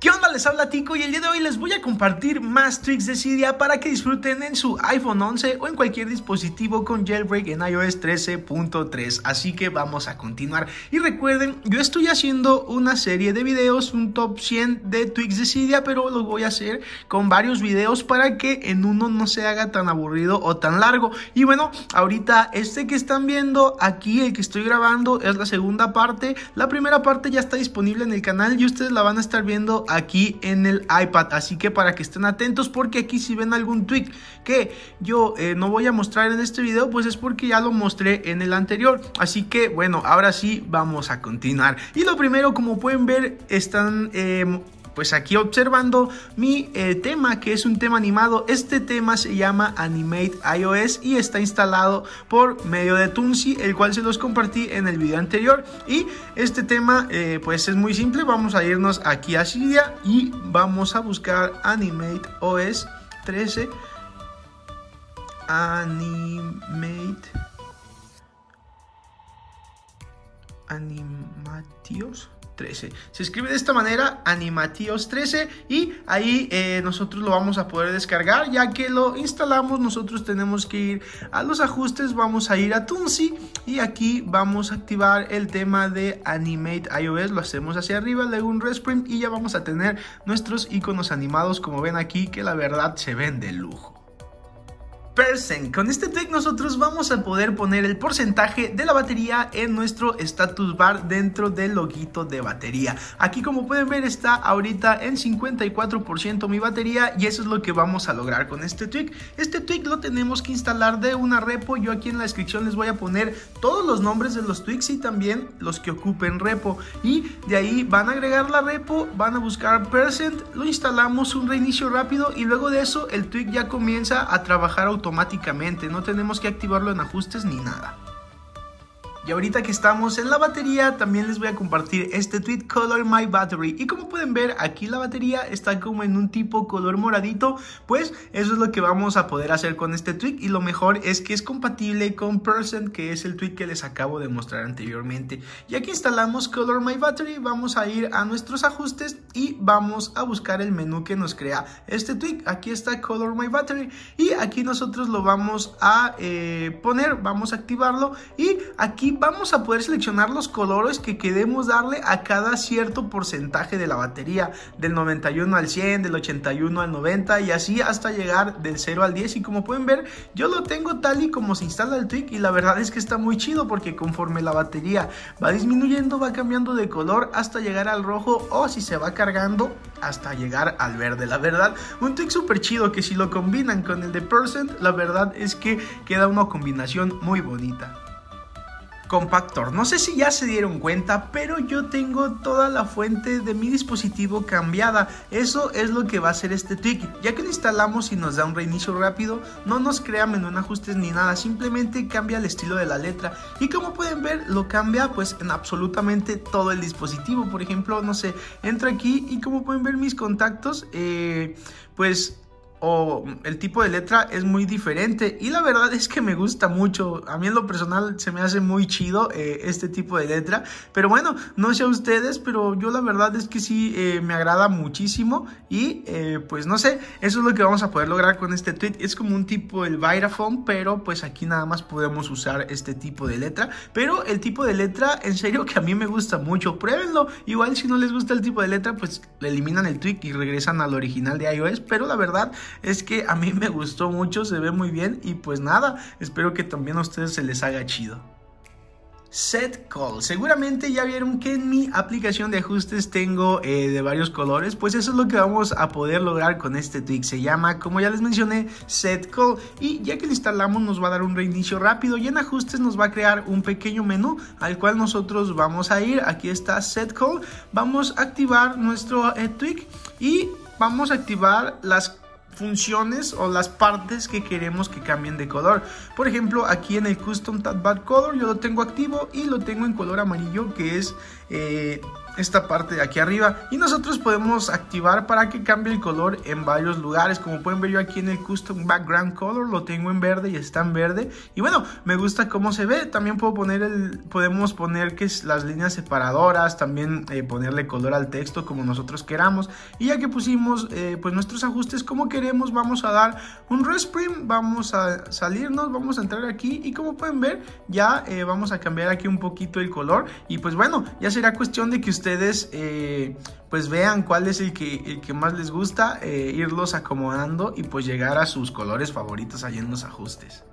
¿Qué Les habla Tico y el día de hoy les voy a compartir más tricks de Cydia para que disfruten en su iPhone 11 o en cualquier dispositivo con jailbreak en iOS 13.3. Así que vamos a continuar. Y recuerden, yo estoy haciendo una serie de videos, un top 100 de tricks de Cydia, pero lo voy a hacer con varios videos para que en uno no se haga tan aburrido o tan largo. Y bueno, ahorita este que están viendo aquí, el que estoy grabando, es la segunda parte. La primera parte ya está disponible en el canal y ustedes la van a estar viendo aquí en el iPad. Así que para que estén atentos porque aquí si ven algún tweak que yo eh, no voy a mostrar en este video, pues es porque ya lo mostré en el anterior. Así que bueno, ahora sí vamos a continuar. Y lo primero, como pueden ver, están... Eh, pues aquí observando mi eh, tema que es un tema animado. Este tema se llama Animate iOS y está instalado por medio de Tunsi el cual se los compartí en el video anterior. Y este tema eh, pues es muy simple. Vamos a irnos aquí a Cydia y vamos a buscar Animate OS 13 Animate Animatios 13. Se escribe de esta manera, Animatios 13, y ahí eh, nosotros lo vamos a poder descargar. Ya que lo instalamos, nosotros tenemos que ir a los ajustes, vamos a ir a Tunsi y aquí vamos a activar el tema de Animate iOS. Lo hacemos hacia arriba, luego un Respring y ya vamos a tener nuestros iconos animados, como ven aquí, que la verdad se ven de lujo. Con este tweak nosotros vamos a poder poner el porcentaje de la batería en nuestro status bar dentro del loguito de batería. Aquí como pueden ver está ahorita en 54% mi batería y eso es lo que vamos a lograr con este tweak. Este tweak lo tenemos que instalar de una repo. Yo aquí en la descripción les voy a poner todos los nombres de los tweaks y también los que ocupen repo. Y de ahí van a agregar la repo, van a buscar percent, lo instalamos un reinicio rápido y luego de eso el tweak ya comienza a trabajar automáticamente automáticamente, no tenemos que activarlo en ajustes ni nada. Y ahorita que estamos en la batería, también les voy a compartir este tweet Color My Battery. Y como pueden ver, aquí la batería está como en un tipo color moradito. Pues eso es lo que vamos a poder hacer con este tweet. Y lo mejor es que es compatible con Percent, que es el tweet que les acabo de mostrar anteriormente. Y aquí instalamos Color My Battery, vamos a ir a nuestros ajustes y vamos a buscar el menú que nos crea este tweet. Aquí está Color My Battery y aquí nosotros lo vamos a eh, poner, vamos a activarlo y aquí vamos a poder seleccionar los colores que queremos darle a cada cierto porcentaje de la batería, del 91 al 100, del 81 al 90 y así hasta llegar del 0 al 10 y como pueden ver yo lo tengo tal y como se instala el tweak y la verdad es que está muy chido porque conforme la batería va disminuyendo va cambiando de color hasta llegar al rojo o si se va cargando hasta llegar al verde, la verdad un tweak súper chido que si lo combinan con el de Percent la verdad es que queda una combinación muy bonita. Compactor. No sé si ya se dieron cuenta, pero yo tengo toda la fuente de mi dispositivo cambiada. Eso es lo que va a hacer este tweak. Ya que lo instalamos y nos da un reinicio rápido, no nos crea menú en ajustes ni nada, simplemente cambia el estilo de la letra. Y como pueden ver, lo cambia pues en absolutamente todo el dispositivo. Por ejemplo, no sé, entro aquí y como pueden ver mis contactos, eh, pues o el tipo de letra es muy diferente. Y la verdad es que me gusta mucho. A mí en lo personal se me hace muy chido eh, este tipo de letra. Pero bueno no sé a ustedes pero yo la verdad es que sí eh, me agrada muchísimo. Y eh, pues no sé eso es lo que vamos a poder lograr con este tweet. Es como un tipo el Viraphone pero pues aquí nada más podemos usar este tipo de letra. Pero el tipo de letra en serio que a mí me gusta mucho. Pruébenlo. Igual si no les gusta el tipo de letra pues le eliminan el tweet y regresan al original de iOS. Pero la verdad es que a mí me gustó mucho, se ve muy bien y pues nada, espero que también a ustedes se les haga chido. Set Call. Seguramente ya vieron que en mi aplicación de ajustes tengo eh, de varios colores, pues eso es lo que vamos a poder lograr con este tweak. Se llama, como ya les mencioné, Set Call y ya que lo instalamos nos va a dar un reinicio rápido y en ajustes nos va a crear un pequeño menú al cual nosotros vamos a ir. Aquí está Set Call. Vamos a activar nuestro eh, tweak y vamos a activar las funciones o las partes que queremos que cambien de color. Por ejemplo, aquí en el Custom Tab Color yo lo tengo activo y lo tengo en color amarillo que es... Eh, esta parte de aquí arriba. Y nosotros podemos activar para que cambie el color en varios lugares. Como pueden ver yo aquí en el custom background color lo tengo en verde y está en verde. Y bueno me gusta cómo se ve. También puedo poner el podemos poner que las líneas separadoras también eh, ponerle color al texto como nosotros queramos. Y ya que pusimos eh, pues nuestros ajustes como queremos vamos a dar un respring vamos a salirnos vamos a entrar aquí. Y como pueden ver ya eh, vamos a cambiar aquí un poquito el color. Y pues bueno ya será cuestión de que ustedes eh, pues vean cuál es el que, el que más les gusta, eh, irlos acomodando y pues llegar a sus colores favoritos ahí en los ajustes.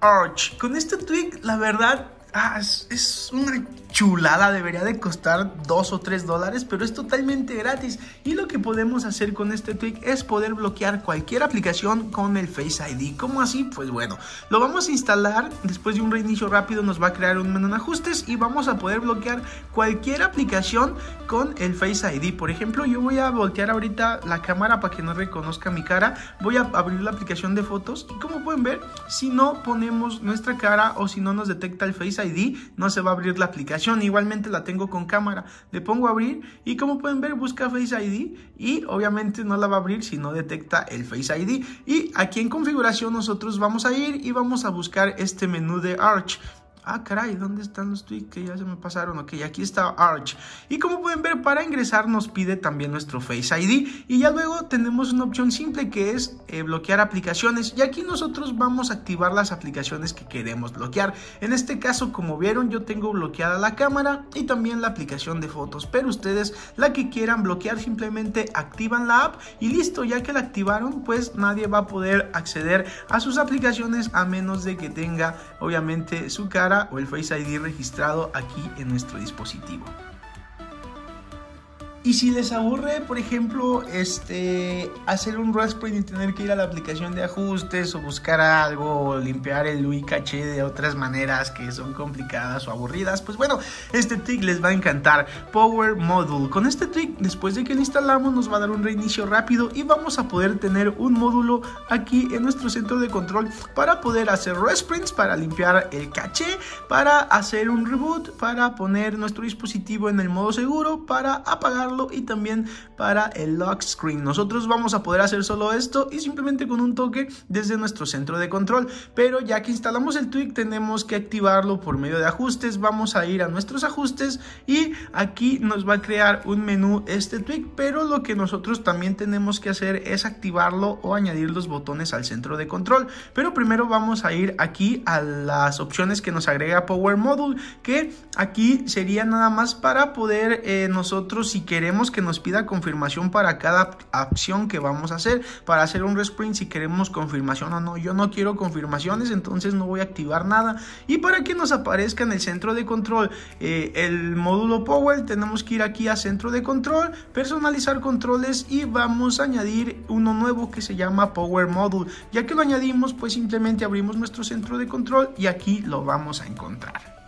Arch, con este tweak la verdad ah, es, una chulada, debería de costar 2 o 3 dólares, pero es totalmente gratis. Y lo que podemos hacer con este tweak es poder bloquear cualquier aplicación con el Face ID. ¿Cómo así? Pues bueno, lo vamos a instalar, después de un reinicio rápido nos va a crear un menú de ajustes y vamos a poder bloquear cualquier aplicación con el Face ID. Por ejemplo, yo voy a voltear ahorita la cámara para que no reconozca mi cara. Voy a abrir la aplicación de fotos y como pueden ver, si no ponemos nuestra cara o si no nos detecta el Face ID, no se va a abrir la aplicación igualmente la tengo con cámara. Le pongo a abrir y como pueden ver busca Face ID y obviamente no la va a abrir si no detecta el Face ID. Y aquí en configuración nosotros vamos a ir y vamos a buscar este menú de Arch. Ah, caray, ¿dónde están los tweets que ya se me pasaron? Ok, aquí está Arch. Y como pueden ver, para ingresar nos pide también nuestro Face ID. Y ya luego tenemos una opción simple que es eh, bloquear aplicaciones. Y aquí nosotros vamos a activar las aplicaciones que queremos bloquear. En este caso, como vieron, yo tengo bloqueada la cámara y también la aplicación de fotos. Pero ustedes, la que quieran bloquear, simplemente activan la app y listo. Ya que la activaron, pues nadie va a poder acceder a sus aplicaciones a menos de que tenga, obviamente, su cara o el Face ID registrado aquí en nuestro dispositivo. Y si les aburre, por ejemplo, este, hacer un Raspberry y tener que ir a la aplicación de ajustes o buscar algo o limpiar el UI caché de otras maneras que son complicadas o aburridas, pues bueno, este trick les va a encantar. Power Module. Con este trick, después de que lo instalamos, nos va a dar un reinicio rápido y vamos a poder tener un módulo aquí en nuestro centro de control para poder hacer resprints, para limpiar el caché, para hacer un reboot, para poner nuestro dispositivo en el modo seguro, para apagar y también para el lock screen. Nosotros vamos a poder hacer solo esto y simplemente con un toque desde nuestro centro de control. Pero ya que instalamos el tweak tenemos que activarlo por medio de ajustes. Vamos a ir a nuestros ajustes y aquí nos va a crear un menú este tweak. Pero lo que nosotros también tenemos que hacer es activarlo o añadir los botones al centro de control. Pero primero vamos a ir aquí a las opciones que nos agrega Power Module que aquí sería nada más para poder eh, nosotros si queremos queremos que nos pida confirmación para cada acción que vamos a hacer. Para hacer un resprint si queremos confirmación o no. Yo no quiero confirmaciones, entonces no voy a activar nada. Y para que nos aparezca en el centro de control eh, el módulo Power, tenemos que ir aquí a centro de control, personalizar controles y vamos a añadir uno nuevo que se llama Power Module. Ya que lo añadimos, pues simplemente abrimos nuestro centro de control y aquí lo vamos a encontrar.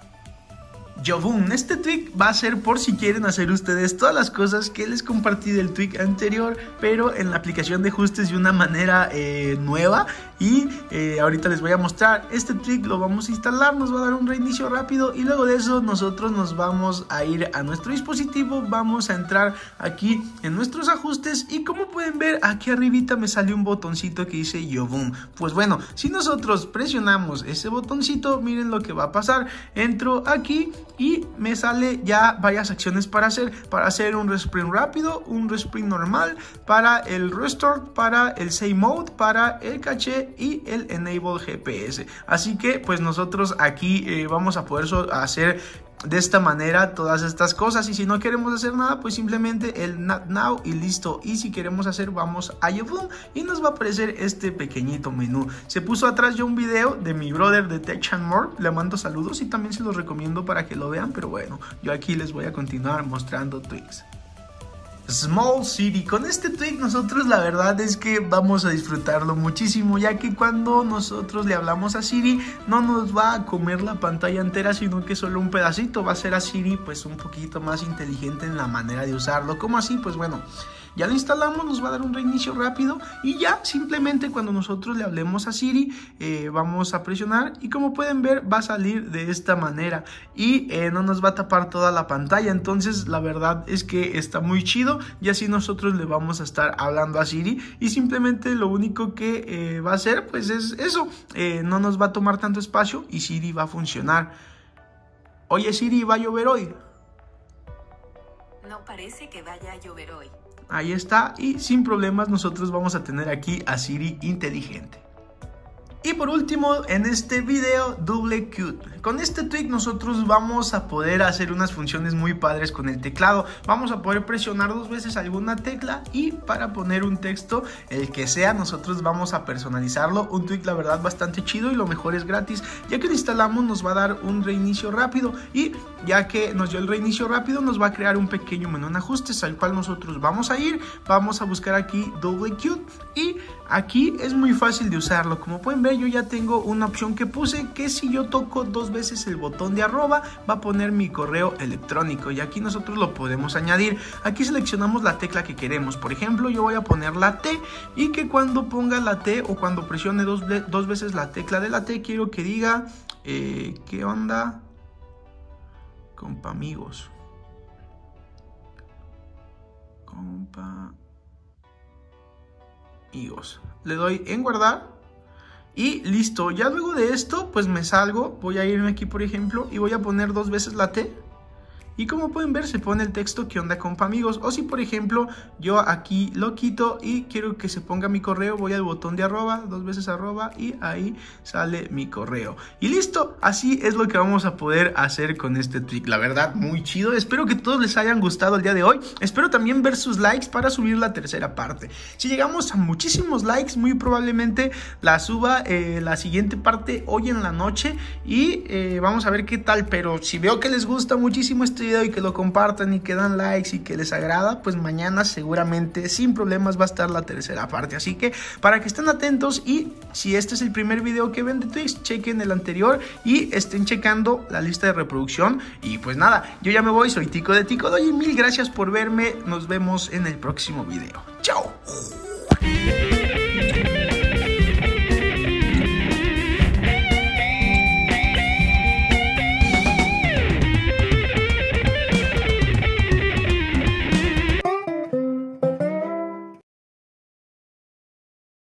Jovun. Este tweak va a ser por si quieren hacer ustedes todas las cosas que les compartí del tweak anterior, pero en la aplicación de ajustes de una manera eh, nueva. Y eh, ahorita les voy a mostrar este tweak, lo vamos a instalar, nos va a dar un reinicio rápido y luego de eso nosotros nos vamos a ir a nuestro dispositivo, vamos a entrar aquí en nuestros ajustes y como pueden ver aquí arribita me sale un botoncito que dice Jovun. Pues bueno, si nosotros presionamos ese botoncito, miren lo que va a pasar. Entro aquí y me sale ya varias acciones para hacer, para hacer un resprint rápido, un resprint normal, para el restore, para el save mode, para el caché y el enable GPS. Así que pues nosotros aquí eh, vamos a poder hacer de esta manera todas estas cosas. Y si no queremos hacer nada pues simplemente el not now y listo. Y si queremos hacer vamos a YouTube y nos va a aparecer este pequeñito menú. Se puso atrás ya un video de mi brother de Tech and More. Le mando saludos y también se los recomiendo para que lo vean. Pero bueno yo aquí les voy a continuar mostrando tweaks Small City. Con este tweet nosotros la verdad es que vamos a disfrutarlo muchísimo, ya que cuando nosotros le hablamos a Siri no nos va a comer la pantalla entera, sino que solo un pedacito va a ser a Siri pues un poquito más inteligente en la manera de usarlo. ¿Cómo así? Pues bueno, Ya lo instalamos, nos va a dar un reinicio rápido y ya simplemente cuando nosotros le hablemos a Siri eh, vamos a presionar y como pueden ver va a salir de esta manera y eh, no nos va a tapar toda la pantalla. Entonces la verdad es que está muy chido y así nosotros le vamos a estar hablando a Siri y simplemente lo único que eh, va a hacer pues es eso, no nos va a tomar tanto espacio y Siri va a funcionar. Oye Siri, ¿va a llover hoy? No parece que vaya a llover hoy. Ahí está y sin problemas nosotros vamos a tener aquí a Siri inteligente. Y por último, en este video, Double Cute. Con este tweak nosotros vamos a poder hacer unas funciones muy padres con el teclado. Vamos a poder presionar dos veces alguna tecla y para poner un texto, el que sea, nosotros vamos a personalizarlo. Un tweak la verdad bastante chido y lo mejor es gratis. Ya que lo instalamos nos va a dar un reinicio rápido y ya que nos dio el reinicio rápido nos va a crear un pequeño menú en ajustes al cual nosotros vamos a ir. Vamos a buscar aquí Double Cute y aquí es muy fácil de usarlo. Como pueden ver yo ya tengo una opción que puse que si yo toco dos veces el botón de arroba va a poner mi correo electrónico y aquí nosotros lo podemos añadir. Aquí seleccionamos la tecla que queremos. Por ejemplo, yo voy a poner la T y que cuando ponga la T o cuando presione dos, dos veces la tecla de la T quiero que diga eh, ¿qué onda? Compa amigos. Compa amigos. Le doy en guardar y listo, ya luego de esto, pues me salgo, voy a irme aquí por ejemplo y voy a poner dos veces la T y como pueden ver se pone el texto que onda compa amigos o si por ejemplo yo aquí lo quito y quiero que se ponga mi correo voy al botón de arroba dos veces arroba y ahí sale mi correo. Y listo así es lo que vamos a poder hacer con este trick. La verdad muy chido. Espero que todos les hayan gustado el día de hoy. Espero también ver sus likes para subir la tercera parte. Si llegamos a muchísimos likes muy probablemente la suba eh, la siguiente parte hoy en la noche y eh, vamos a ver qué tal. Pero si veo que les gusta muchísimo este video y que lo compartan y que dan likes y que les agrada, pues mañana seguramente sin problemas va a estar la tercera parte. Así que para que estén atentos y si este es el primer video que ven de Twix, chequen el anterior y estén checando la lista de reproducción. Y pues nada, yo ya me voy, soy Tico de Tico Doy y mil gracias por verme. Nos vemos en el próximo video. Chao.